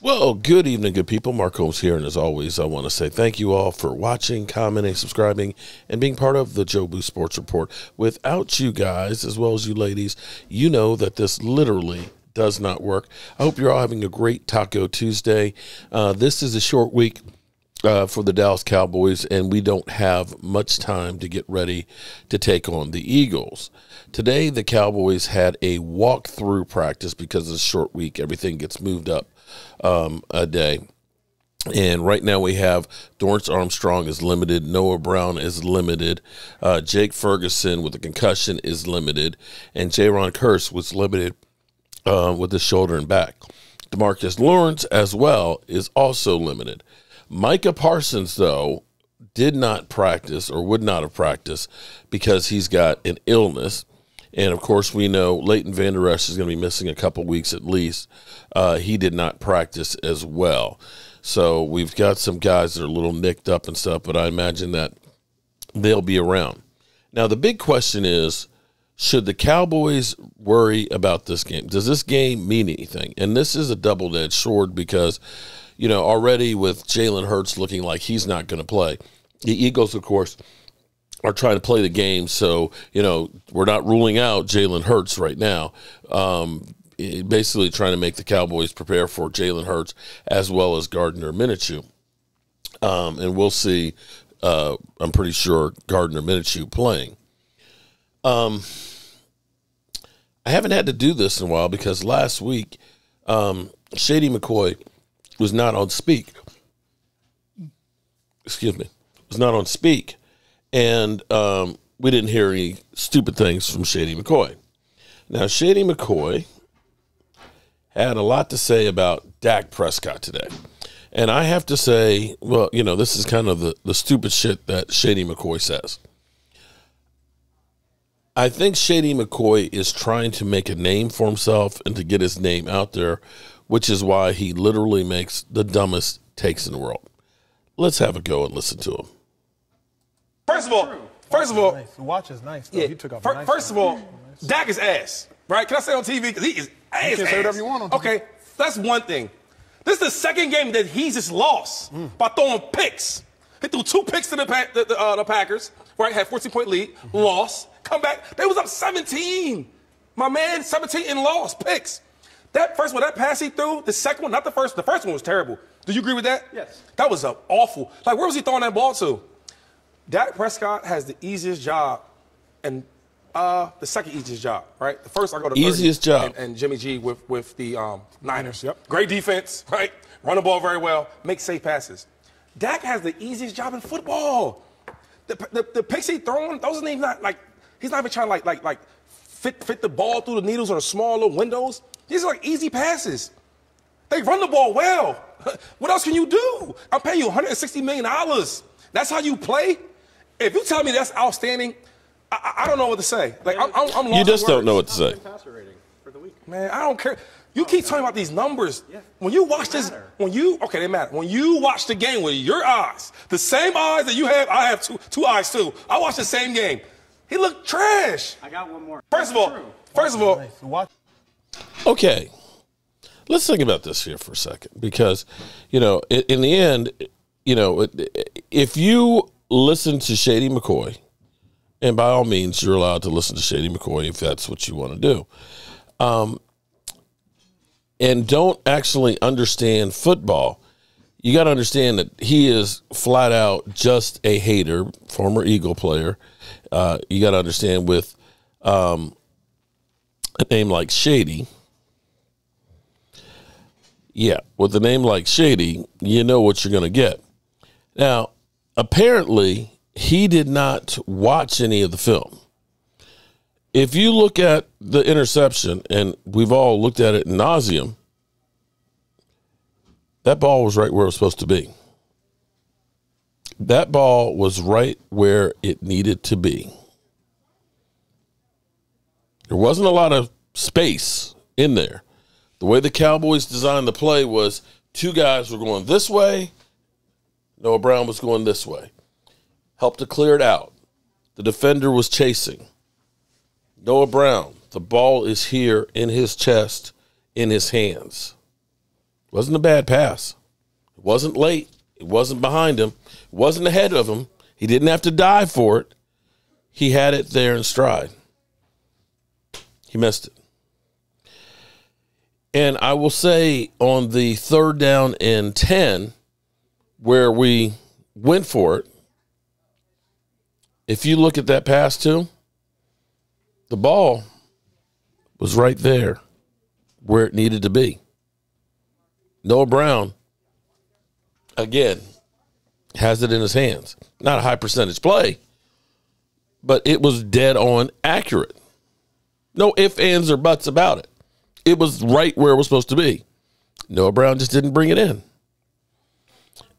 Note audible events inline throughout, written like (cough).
Well, good evening, good people. Mark Holmes here, and as always, I want to say thank you all for watching, commenting, subscribing, and being part of the Jobu Sports Report. Without you guys, as well as you ladies, you know that this literally does not work. I hope you're all having a great Taco Tuesday. Uh, this is a short week. Uh, for the Dallas Cowboys, and we don't have much time to get ready to take on the Eagles. Today, the Cowboys had a walk-through practice because of the short week. Everything gets moved up um, a day. And right now we have Dorance Armstrong is limited, Noah Brown is limited, uh, Jake Ferguson with a concussion is limited, and Jayron Kearse was limited uh, with his shoulder and back. Demarcus Lawrence as well is also limited. Micah Parsons, though, did not practice or would not have practiced because he's got an illness. And of course, we know Leighton Vander Esch is going to be missing a couple weeks at least. Uh, he did not practice as well. So we've got some guys that are a little nicked up and stuff, but I imagine that they'll be around. Now, the big question is should the Cowboys worry about this game? Does this game mean anything? And this is a double edged sword because you know, already with Jalen Hurts looking like he's not going to play. The Eagles, of course, are trying to play the game. So, you know, we're not ruling out Jalen Hurts right now. Um, basically trying to make the Cowboys prepare for Jalen Hurts as well as Gardner Minshew. Um, and we'll see, uh, I'm pretty sure, Gardner Minshew playing. Um, I haven't had to do this in a while because last week, um, Shady McCoy – was not on speak. Excuse me, was not on speak, and um, we didn't hear any stupid things from Shady McCoy. Now, Shady McCoy had a lot to say about Dak Prescott today. And I have to say, well, you know, this is kind of the, the stupid shit that Shady McCoy says. I think Shady McCoy is trying to make a name for himself and to get his name out there which is why he literally makes the dumbest takes in the world. Let's have a go and listen to him. First of all, first of all, nice. the watch is nice. Though. Yeah, you took off. Fir- nice first of all, Dak is ass, right? Can I say on TV because he is ass. You can ass. say whatever you want on TV. Okay, that's one thing. This is the second game that he's just lost Mm. by throwing picks. He threw two picks to the, pa- the, the, uh, the Packers, right? Had 14 point lead, Mm-hmm. lost, come back. They was up 17. My man, 17 and lost picks. That first one, that pass he threw, the second one, not the first. The first one was terrible. Do you agree with that? Yes. That was uh, awful. Like, where was he throwing that ball to? Dak Prescott has the easiest job, and uh, the second easiest job, right? The first I go to Easiest job. and, and Jimmy G with with the um, Niners. Yep. Great defense, (laughs) right? Run the ball very well, make safe passes. Dak has the easiest job in football. The, the, the picks he throwing, those are even not like he's not even trying to like like like fit fit the ball through the needles or the small little windows. These are like easy passes. They run the ball well. (laughs) What else can you do? I'm paying you 160 million dollars. That's how you play. If you tell me that's outstanding, I, I- I don't know what to say. Like I'm, I'm, I'm lost You for just don't know what to say. passer rating for the week. Man, I don't care. You keep talking about these numbers. When you watch this, when you okay, they matter. When you watch the game with your eyes, the same eyes that you have, I have two two eyes too. I watch the same game. He looked trash. I got one more. First of all, first of all, watch. Okay, let's think about this here for a second because, you know, in, in the end, you know, if you listen to Shady McCoy, and by all means, you're allowed to listen to Shady McCoy if that's what you want to do, um, and don't actually understand football, you got to understand that he is flat out just a hater, former Eagle player. Uh, you got to understand with um, a name like Shady. Yeah, with a name like Shady, you know what you're going to get. Now, apparently, he did not watch any of the film. If you look at the interception, and we've all looked at it in nauseum, that ball was right where it was supposed to be. That ball was right where it needed to be. There wasn't a lot of space in there. The way the Cowboys designed the play was two guys were going this way, Noah Brown was going this way. Helped to clear it out. The defender was chasing. Noah Brown, the ball is here in his chest, in his hands. wasn't a bad pass. It wasn't late. It wasn't behind him. It wasn't ahead of him. He didn't have to dive for it. He had it there in stride. He missed it. And I will say on the third down and 10, where we went for it, if you look at that pass too, the ball was right there where it needed to be. Noah Brown, again, has it in his hands. Not a high percentage play, but it was dead on accurate. No ifs, ands, or buts about it. It was right where it was supposed to be. Noah Brown just didn't bring it in.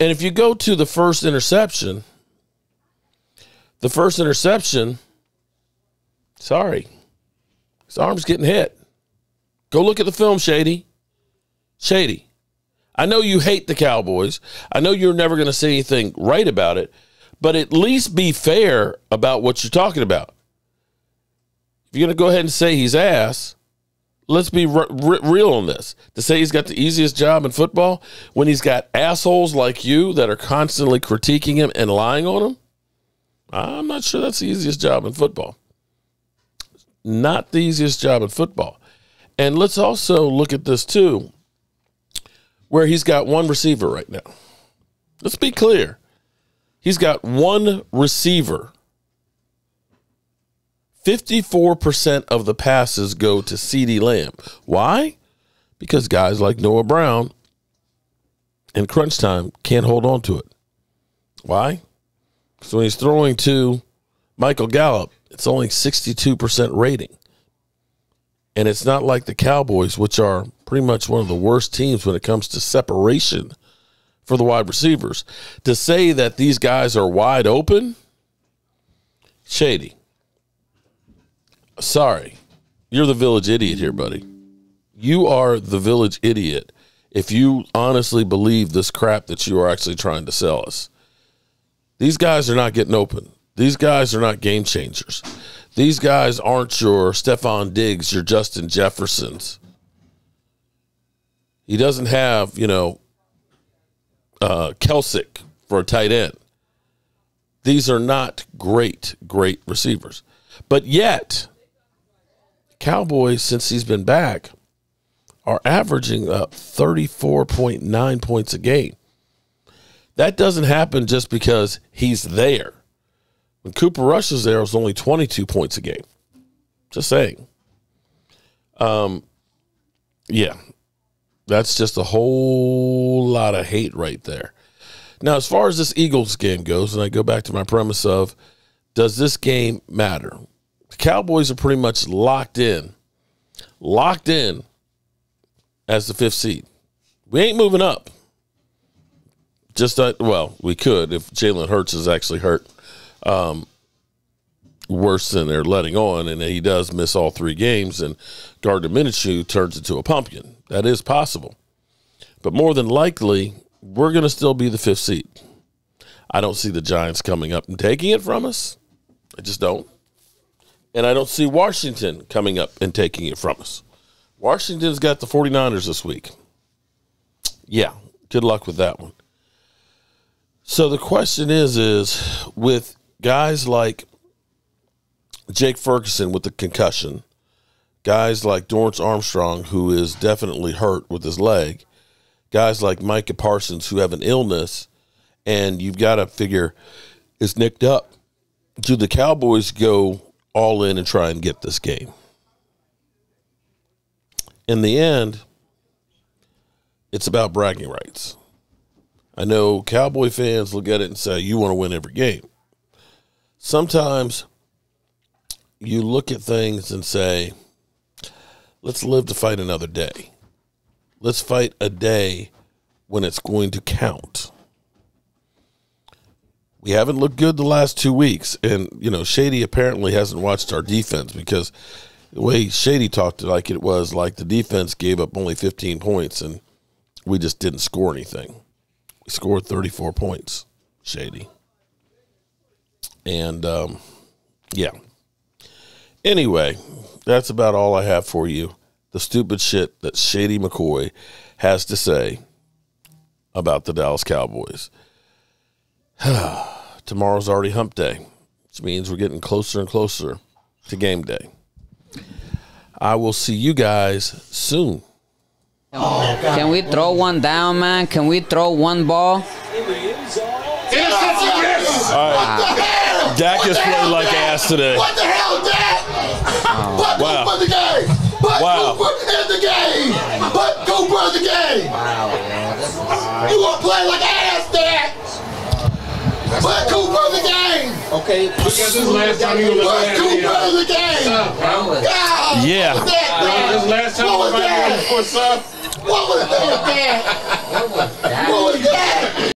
And if you go to the first interception, the first interception, sorry, his arm's getting hit. Go look at the film, Shady. Shady. I know you hate the Cowboys. I know you're never going to say anything right about it, but at least be fair about what you're talking about. If you're going to go ahead and say he's ass, let's be real on this. To say he's got the easiest job in football when he's got assholes like you that are constantly critiquing him and lying on him, I'm not sure that's the easiest job in football. Not the easiest job in football. And let's also look at this too, where he's got one receiver right now. Let's be clear. He's got one receiver. 54% of the passes go to CeeDee Lamb. Why? Because guys like Noah Brown in crunch time can't hold on to it. Why? So when he's throwing to Michael Gallup, it's only 62% rating. And it's not like the Cowboys, which are pretty much one of the worst teams when it comes to separation for the wide receivers. To say that these guys are wide open, shady. Sorry. You're the village idiot here, buddy. You are the village idiot if you honestly believe this crap that you are actually trying to sell us. These guys are not getting open. These guys are not game changers. These guys aren't your Stefon Diggs, your Justin Jeffersons. He doesn't have, you know, uh, Kelsick for a tight end. These are not great, great receivers. But yet, Cowboys, since he's been back, are averaging up 34.9 points a game. That doesn't happen just because he's there. When Cooper Rush is there, it was only 22 points a game. Just saying. Um, yeah, that's just a whole lot of hate right there. Now, as far as this Eagles game goes, and I go back to my premise of does this game matter? Cowboys are pretty much locked in, locked in as the fifth seed. We ain't moving up. Just that, well, we could if Jalen Hurts is actually hurt um, worse than they're letting on, and he does miss all three games, and Gardner Minshew turns into a pumpkin. That is possible, but more than likely, we're going to still be the fifth seed. I don't see the Giants coming up and taking it from us. I just don't. And I don't see Washington coming up and taking it from us. Washington's got the 49ers this week. Yeah, good luck with that one. So the question is is with guys like Jake Ferguson with the concussion, guys like Dorance Armstrong who is definitely hurt with his leg, guys like Micah Parsons who have an illness and you've got to figure is nicked up. Do the Cowboys go all in and try and get this game? In the end, it's about bragging rights. I know Cowboy fans look at it and say, you want to win every game. Sometimes you look at things and say, let's live to fight another day. Let's fight a day when it's going to count. We haven't looked good the last two weeks. And, you know, Shady apparently hasn't watched our defense because the way Shady talked it, like it was like the defense gave up only 15 points and we just didn't score anything. We scored 34 points, Shady. And um, yeah. Anyway, that's about all I have for you. The stupid shit that Shady McCoy has to say about the Dallas Cowboys. (sighs) (sighs) Tomorrow's already hump day, which means we're getting closer and closer to game day. I will see you guys soon. Can we throw one down, man? Can we throw one ball? Dak has played like ass today. What the hell, Dak? Put Wow. Cooper in the game. Put Wow. Cooper in the game. Put Cooper in the game. You gonna play like ass, Dak? Put Cooper in the game. Okay, this is the last time you Put was Cooper in the game. God, Yeah. What was that, This last time What was everybody that? was for sub. What was that, Dak? What was that?